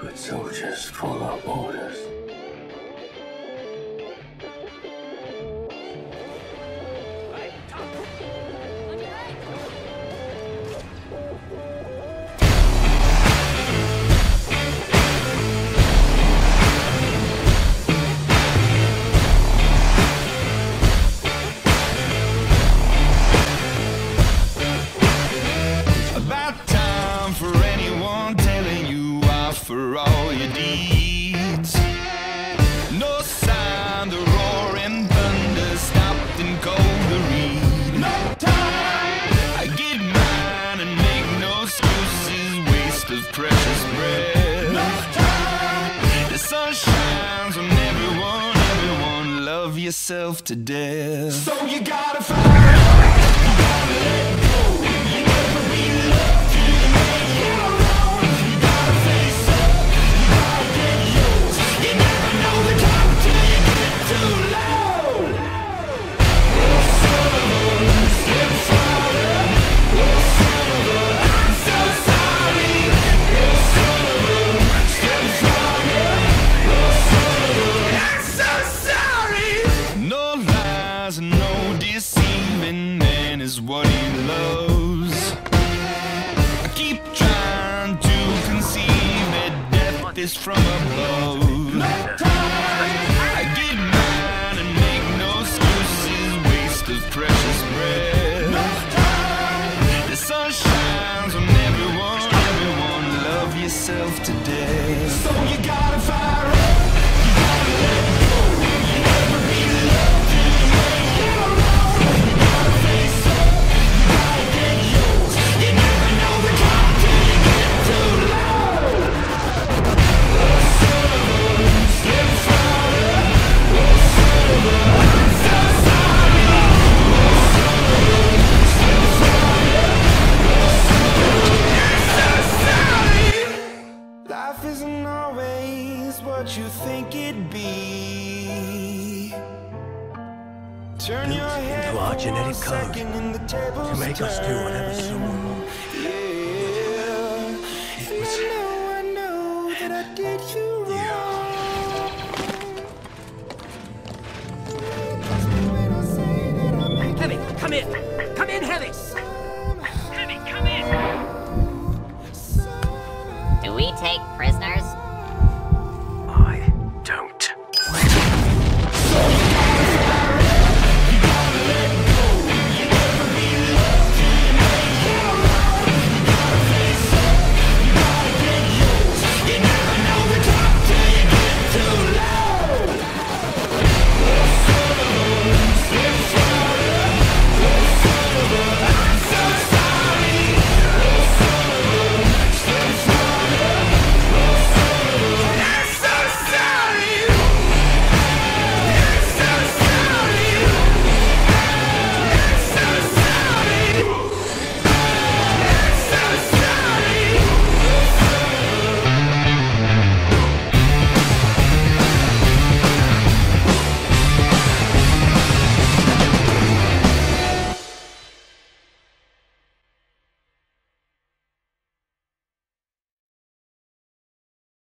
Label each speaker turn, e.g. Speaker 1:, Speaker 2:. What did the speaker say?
Speaker 1: Good soldiers follow orders.
Speaker 2: For all your deeds. No sign the roaring thunder stopped and cold the reed. No time. I get mine and make no excuses. Waste of precious breath. No time. The sun shines on everyone. Everyone love yourself to death. So you gotta fight. Lies and no deceiving man is what he loves. I keep trying to conceive that death is from above. Turn
Speaker 3: into our genetic code to make us do whatever someone
Speaker 2: wants. Yeah, I know that I did you wrong. Yeah.
Speaker 4: Heavy, come in! Come in, Heavy! Heavy, come in! Do we take prisoners?